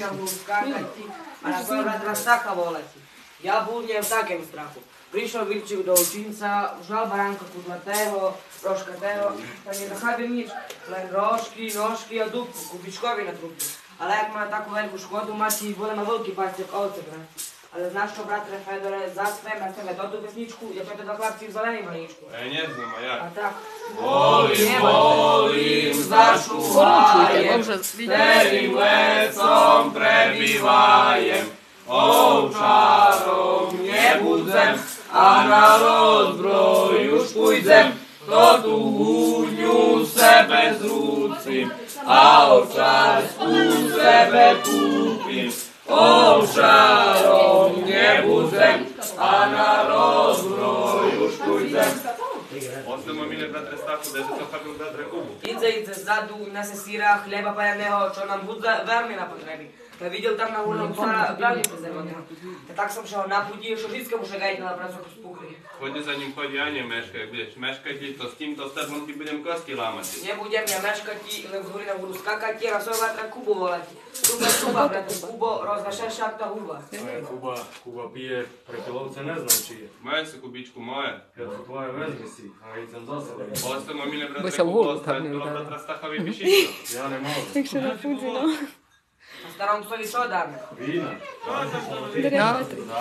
na mnu skakati, a na kojem rad rastaka volati. Ja budnjem takem strahu. Prišel Vilčik do učinca, žal baranka kudlatevo, roškatevo, pa nie zahabił nič, len roški, noški a dupku, kubičkovi na trupu. Ale jak ma taką veliku škodu, mati vole ma veliki pastek ovce, bre. Ale znaš što, bratre Fedore, za sve na sebe dotu pesničku, je to dva chlapci v zeleni valičku. E, nie znam, a jak? A tak. Volim, volim, zašuvajem, terim lecom prebivajem, ovčarom nie budzem, a na rozbroju špujdzem, to tu unju sebe zrucim, a ovčarsku sebe kupim. O sálom nebuzem, a na roznoju škujzem. Ozdemo mi ne bratre staku, da je to kako bratre kubu. Idze, idze, zadu, na se sira, hleba pa ja neho, čo nam bud vermina potrebi. Та видел там на улице правильный презерватив. Та так сам, що на путі, що жінка може гайти на працю спухли. Ходи за ним, ходи, а не мешкай, блядь. Мешкай ти, то з тим, то з тебе, ти будем коски ламати. Не будем, я мешкати, не вгорі на вгору скакати, я разова та кубу волати. Куба, куба, брат, кубо, розгаша шапта губа. Куба, куба п'є, припілов це не знав, чи є. Має си кубічку, має. Я тут твоє везмісі, а і цим засобом. Ось це мамі не брати, кубо, стань, брат, Растахові пішіть. Я не можу. Якщо не пудзі, Ja ne mogu. Tak się napudzino. A starom psovi što dame? Vina.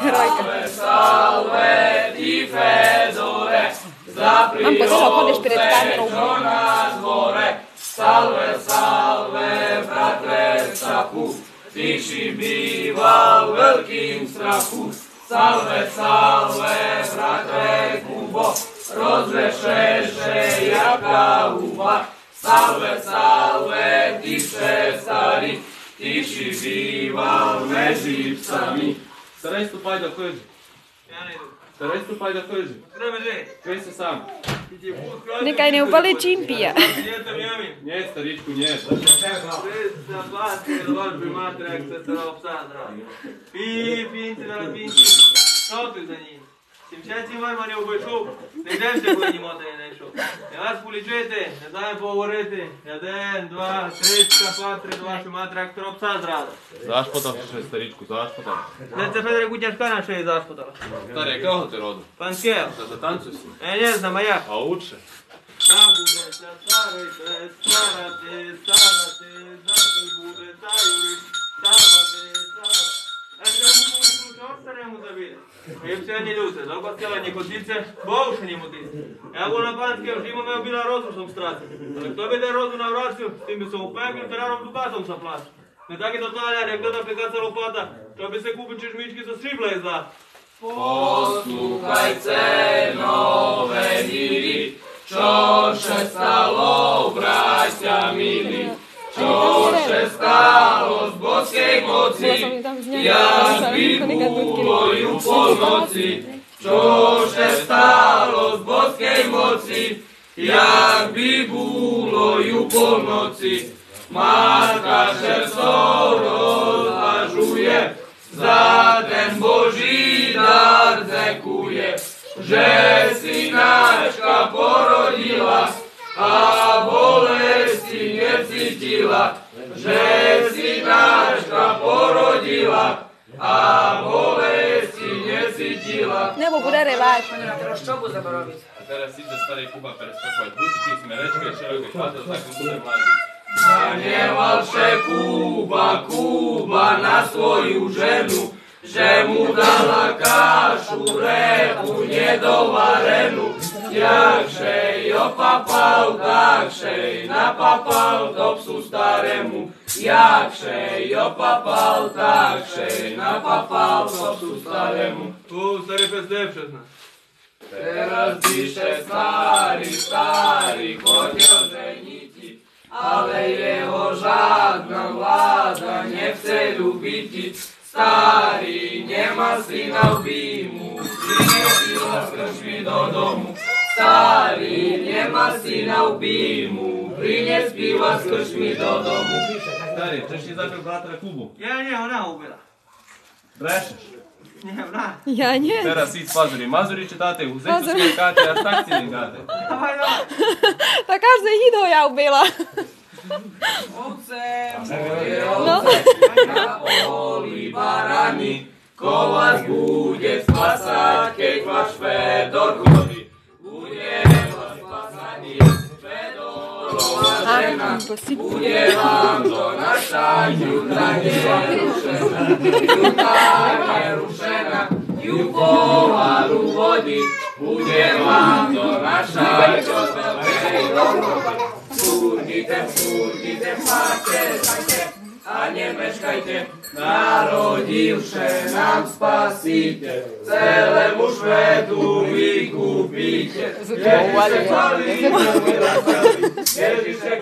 Herojka. salve ti Fedore, zapri Mam podela, podiš pred kamerom. na dvore, salve, salve, bratre Stahu, ti si bival velkim strahu, salve, salve, bratre Kubo, rozvešeše jaka huba, salve, salve, ti se stari, Tiši bival, ne živ sami. Starej da koži. Ja ne idu. Starej da koži. Treba. Kaj se sam. Nekaj ne upali čimpija. Nije staričku, nje. Sredstva, plati, dobar primat, rekao se se psa, zdravo. Pi, pinci, da. Što ti za njih? Сімчаці мармарі обійшов, не йдемо сьогодні матері не йшов. Не вас полічити, не знаємо поговорити. Один, два, три, скапа, три, два, шума, трактора, пса зразу. Зашпотав ще старічку, зашпотав. Це це Федір Гудняшка на шиї зашпотав. Старий, якого ти роду? Пан Кев. Та за танцю всі? Е, не знаю, моя. А лучше? Та буде ця старий, те, стара ти, стара ти, завжди буде, та юрі, стара ти, стара. Mu kuću, što ostane mu da vide? Se jedni ljute, dok vas htjela njekotice, bouše njemu tice. Ja go na panske, još imam je bila rozu som strati. Ali kto bi da rozu na vraciju, s tim bi se upekli, terarom dukatom sa plaću. Ne tako je to talja, jak gleda pekaca lopata, to bi se kupi čežmički sa sribla je zlat. Posłuchajcie nowe mili, co się stało, bracia mili, čo sa stalo z boskej moci, ja zbývujú po noci. Čo sa stalo z boskej moci, jak by bolo ju po noci. Matka se rozvažuje, za ten Boží dar zekuje, že bu zaboraviť? A teraz ide starý Kuba preskakovať bučky, smerečke, široké šatel, tak mu bude mladý. Zaniemal się Kuba, Kuba na swoją żenu, że mu dala kaszu, repu niedowarenu. Jak się ją papał, tak się napapał do psu staremu. Jak się tak się psu staremu. Tu, stary pes lepsze zna. Teraz pisze stary, stary, chociaż żenici, ale jego żadna władza nie chce lubić. Stary nie ma syna w bimu, przynieś łaskasz mi do domu. Stary nie ma syna w bimu, przynieś łaskasz mi do domu. Stari, ćeš ti zabio brata na Kubu? Ja nje, ona ubila. Brešeš? Nje, ona. Ja nje. Teraz id pazuri. Mazuri će tate, uzeti su svoje kate, a tak si ne gade. Ovaj, ovaj. Pa kaži da ih ido ja ubila. Ovce, moje ovce, ja oli barani, ko vas. bude vám to naša juta nerušená. Juta nerušená, ju povalu vodi, bude vám to naša juta nerušená. Súdite, súdite, máte, dajte a nemeškajte, narodivše nám spasíte, celému švedu vykúpite. Ježiše, chvalíte, milá Jezus, zeg